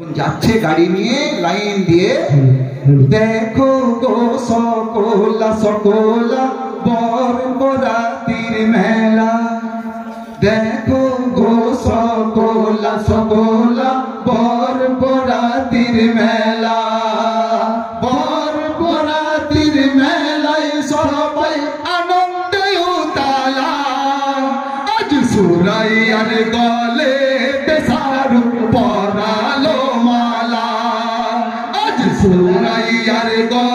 যাচ্ছে গাড়ি নিয়ে লাইন দিয়ে দেখো গো সকলা সকলা বর বরাতির মেলা। দেখো গো সকলা সকলা বর বরাতির মেলা। বর বরাতির মেলায় সবাই আনন্দে আজ সুরাই গলে বেসারু আজ সুরাইয়ার গলে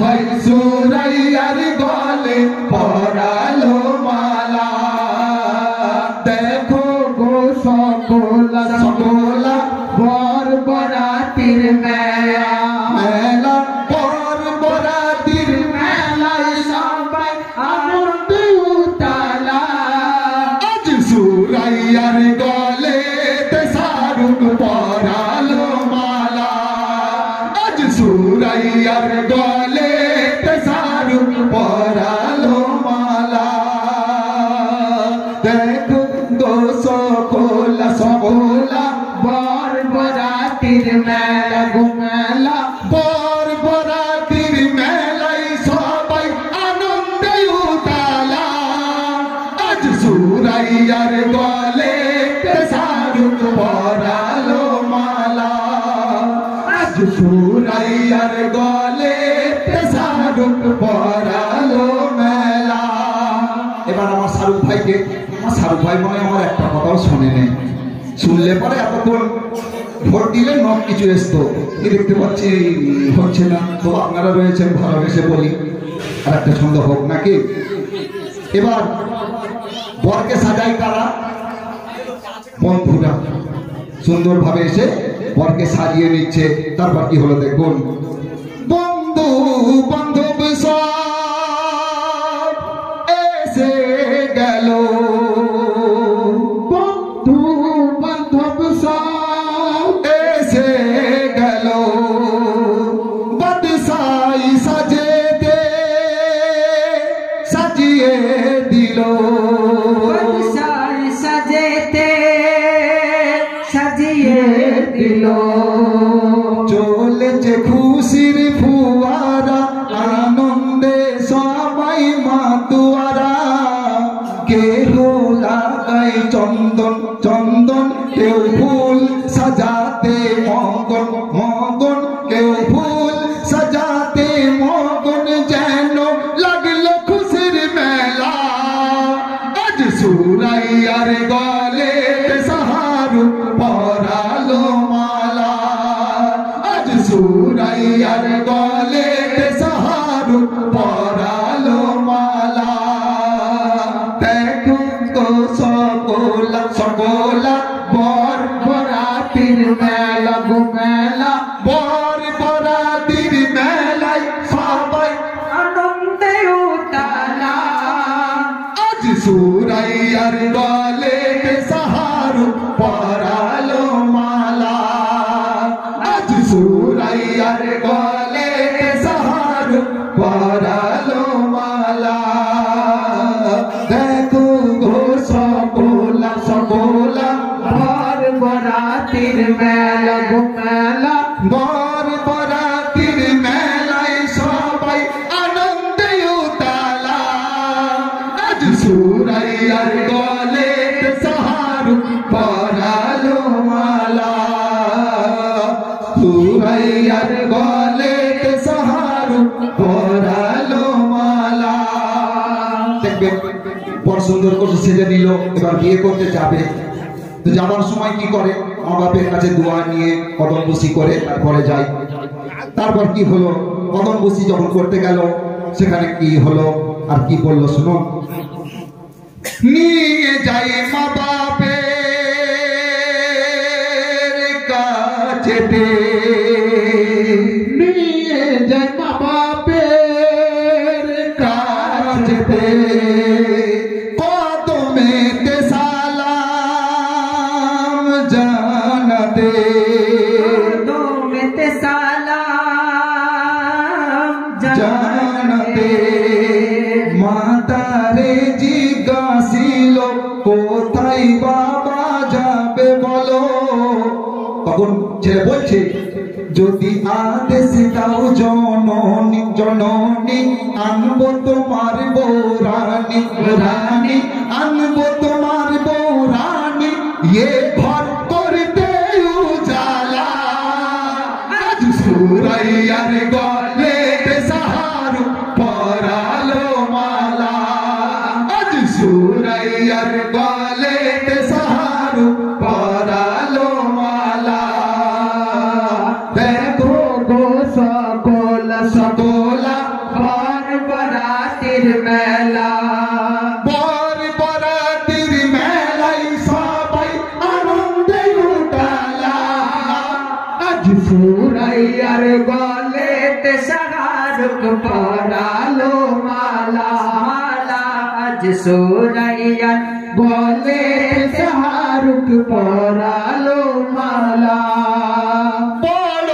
ভাই সুরাইয়ার গলে পরালো মালা দেখো গো সকলা সকলা বর বরাতির মেলা মেলা বর বরাতির মেলায় সবাই আনন্দ উতালা আজ সুরাইয়ার গলে শাহরুখ পরালো মালা আজ সুরাইয়ার গলে শাহরুখ ভাই মনে আমার একটা কথাও শোনে নেই। শুনলে পরে এতক্ষণ ভোট দিলে নখ কিছু এসতো। কি দেখতে পাচ্ছি, হচ্ছে না। তো আপনারা রয়েছেন ভালোবেসে বলি। আর একটা ছন্দ হোক নাকি? এবার বরকে সাজাই তারা বন্ধুরা সুন্দরভাবে এসে বরকে সাজিয়ে নিচ্ছে। তারপর কি হলো দেখুন? বন্ধু বান্ধব সকলা বর বরাতির মেলা ঘুমেলা বর বরাতির মেলায় সবাই আনন্দে উতালা। আজ সুরাইয়ার গলে সাহারু পরালো মালা। আজ সুরাইয়ার গলে সাহারু পরালো মালা। দেখবেন বড় সুন্দর করে সেজে নিল, এবার বিয়ে করতে যাবে। তো যাওয়ার সময় কি করে? মা বাপের কাছে দোয়া নিয়ে কদম বসি করে তারপরে যায়। তারপর কি হলো? কদম বসি যখন করতে গেল, সেখানে কি হলো? আর কি বলল শুনুন। নিয়ে যায় মা বাপের কদমেতে সালাম জানাতে কদমেতে সালাম জানাতে মাতারে জিজ্ঞাসিল কোথায় বাবা যাবে বলো তখন ছেলে বলছে যদি আদেশ দাও জননী জননী আনবো তোমার বৌরানী রানী আনবো আজ বলে সাহারুক পরালো মালা। বড়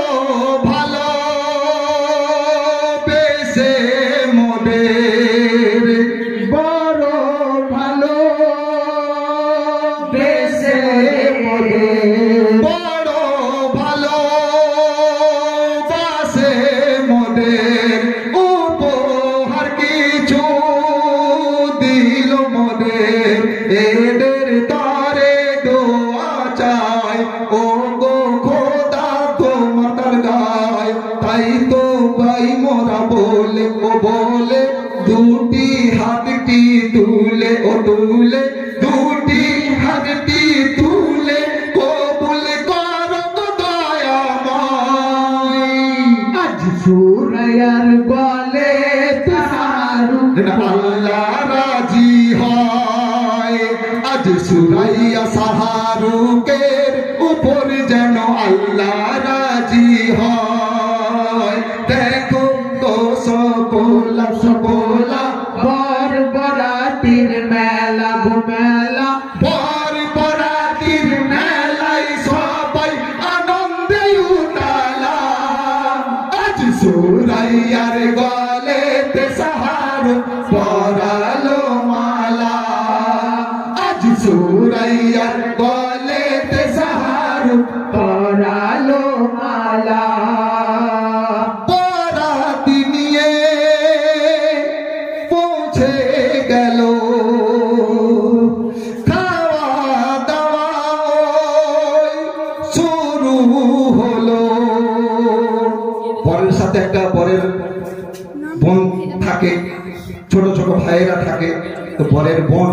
তুলে দুটি হাতটি তুলে কবুল কর দয়াময় আজ সুরাইয়ার গলে তে সাহারুক আল্লাহ রাজি হয় আজ সুরাইয়া সাহারুকের উপর একটা পরের বোন থাকে, ছোট ছোট ভাইয়েরা থাকে, তো পরের বোন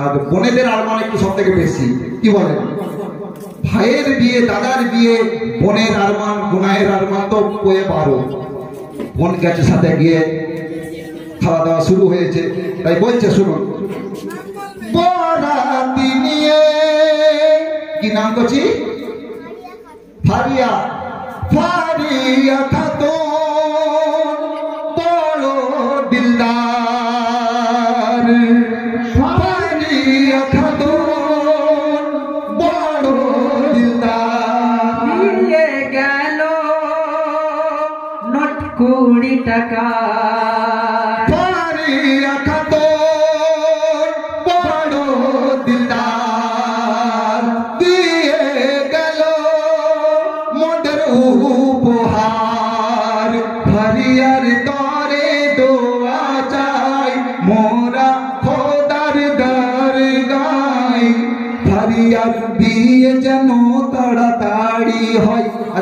আর বোনেদের আরমান একটু সব থেকে বেশি? কি বলেন ভাইয়ের বিয়ে, দাদার বিয়ে, বোনের আরমান গুনায়ের আরমান তো বয়ে বারো। বোন গেছে সাথে গিয়ে খাওয়া দাওয়া শুরু হয়েছে। তাই বলছে, শুনুন। কি নাম করছি ফারিয়া। ফারিয়া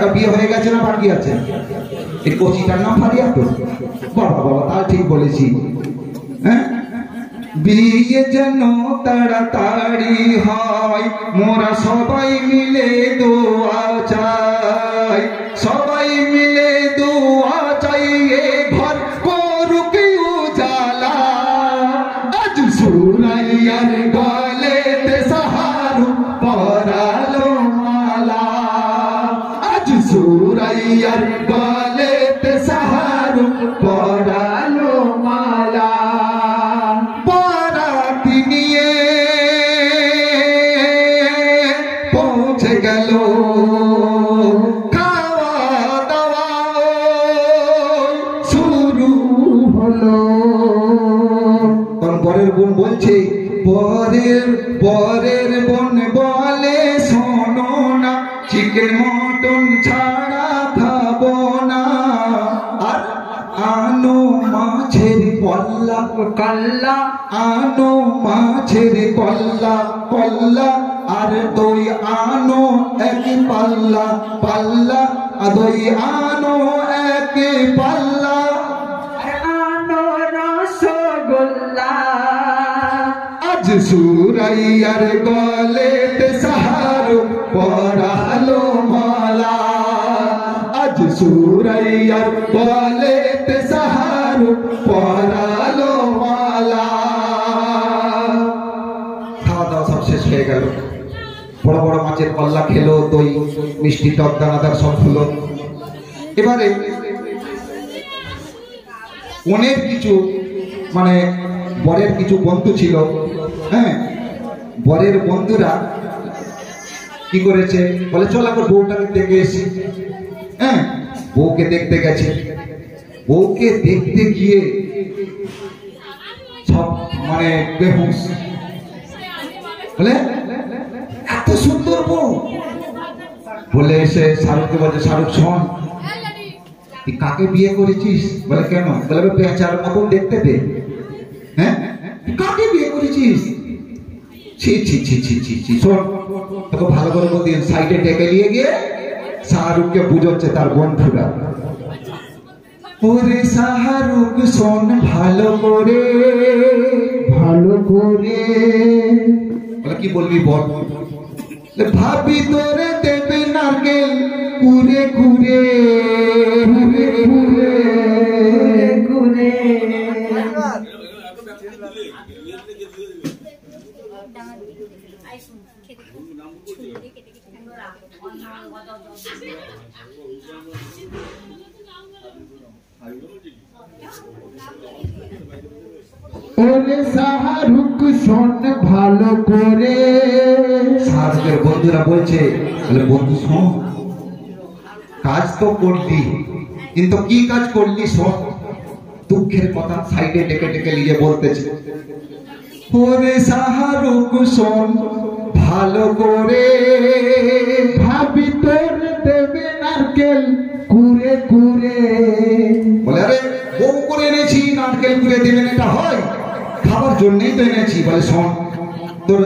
আচ্ছা বিয়ে হয়ে গেছে না বাকি আছে? এই কচিটার নাম ফারিয়া তো বাবা বাবা তা ঠিক বলেছি। হ্যাঁ? বিয়ে যেন তাড়াতাড়ি হয়, মোরা সবাই মিলে দোয়া গেল। খাওয়া শুরু হলো। বোন বলছে পরের বোন বলে না, চিকেন মটন ছাড়া না। আর আনো মাছের পল্লা, কাল্লা, আনো মাছের আর দই পাল্লা পাল্লা আর দই আনো এক পাল্লা। আনো রসগোল্লা। আজ সুরাইয়ার গলেতে সাহারু পড়ালো মালা। আজ সুরাইয়ার গলেতে মাছের পাল্লা খেলো, দই, মিষ্টি টক, দানাদার সব হলো এবারে অনেক কিছু মানে বরের কিছু বন্ধু ছিল হ্যাঁ? বরের বন্ধুরা কি করেছে? বলে, চল একবার বউটাকে দেখে এসি। হ্যাঁ? বউকে দেখতে গেছে। বউকে দেখতে গিয়ে সব মানে বেহুশ। বলে বলে এসে শাহরুখকে বলছে শাহরুখ শোন। তুই কাকে বিয়ে করেছিস? বলে কেন? বলে পেঁচার মতন দেখতে দে। হ্যাঁ? কাকে বিয়ে করেছিস? ছি ছি ছি ছি ছি ছি শোন। তোকে ভালো করে বলতে সাইডে ডেকে নিয়ে গিয়ে শাহরুখকে বুঝোচ্ছে তার বন্ধুরা। ওরে শাহরুখ শোন ভালো করে ভালো করে। বলে কি বলবি বল বলে, ভাবি তোরে দেবে নারকেল কুরে কুরে কুরে কুরে ঘুরে ওরে শাহরুখ শোন ভালো করে। শাহরুখের বন্ধুরা বলছে বন্ধু শোন কাজ তো করলি কিন্তু কি কাজ করলি শোন? দুঃখের কথা সাইডে ডেকে ডেকে নিয়ে বলতেছে ওরে শাহরুখ শোন ভালো করে। ভাবি তোর দেবে নারকেল কুরে কুরে এনেছি নারকেল কুড়ে দেবেন, এটা হয়। খাবার জন্যই তো এনেছি। বলে, শোন, তোর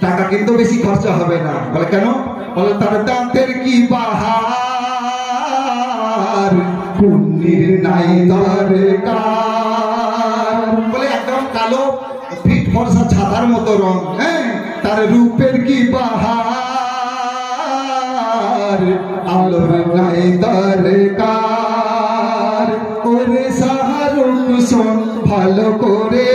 টাকা কিন্তু বেশি খরচা হবে না। বলে, কেন? বলে, তার দাঁতের কি বাহার কুন্নির নাই দরকার। বলে, একদম কালো, ফিট ফর্সা ছাতার মতো রং হ্যাঁ? তার রূপের কি বাহার আলোর নাই দরকার। শোন ভালো করে।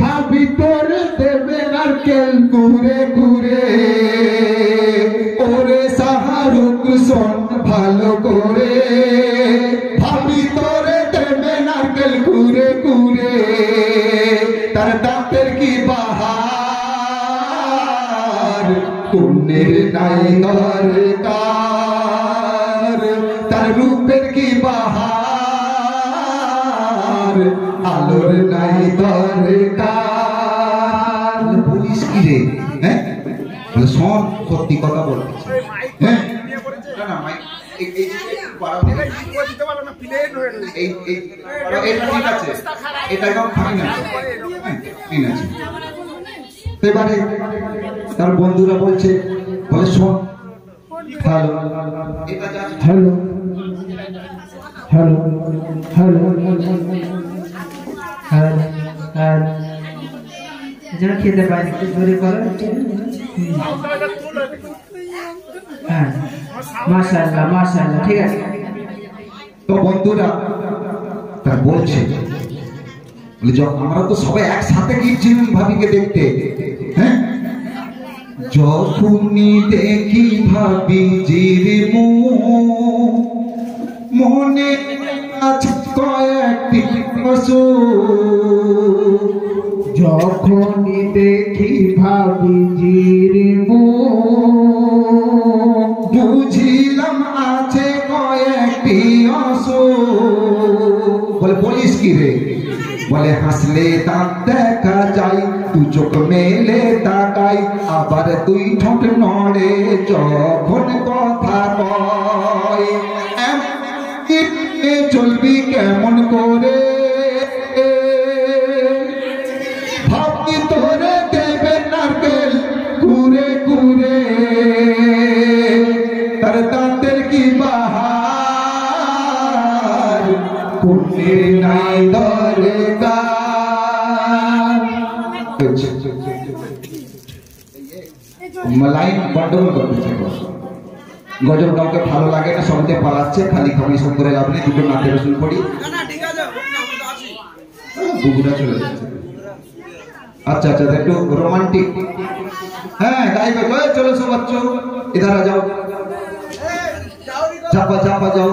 ভাবি তোর দেবে নারকেল ঘুরে ঘুরে। ওরে শাহরুখ শোন ভালো করে। ভাবি তোরে দেবে নারকেল ঘুরে ঘুরে। তার দাঁতের কি বাহার? পুণ্যের নাই দরকার আলোর নাই দরকার পুলিশ কি রে হ্যাঁ শোন সত্যি কথা বলতেছি হ্যাঁ না না মাইক এই এই এই বাড়াও না। এই এই এটা ঠিক আছে এটা একদম ফাইন আছে হ্যাঁ, ফাইন আছে তো এবারে তার বন্ধুরা বলছে বলে শোন ভালো এটা যা আছে, হ্যালো হ্যালো হ্যালো যেন খেতে মাশাআল্লাহ ঠিক আছে তো আমরা তো সবাই একসাথে গিয়েছিলাম ভাবিকে দেখতে হ্যাঁ? যখনই দেখি ভাবি জির মনে আছে যখনই দেখি ভাবি জিরে বুঝিলাম আছে কয়েকটি বলে, বলিস কি রে? বলে, হাসলে দাঁত দেখা যায়, দু চোখ মেলে তাকাই, আবার দুই ঠোঁট নড়ে যখন কথা কয়। চলবি কেমন করে? নাই দরে লাইন গন্ডগোল করতেছে গজল কাউকে ভালো লাগে না সঙ্গে পালাচ্ছে খালি খামি করে লাভ নেই দুটো নাটে রসুন করি যাচ্ছে আচ্ছা আচ্ছা একটু রোমান্টিক হ্যাঁ গাইবে এই চলো সব বাচ্চো ইধার যাও চাপা চাপা যাও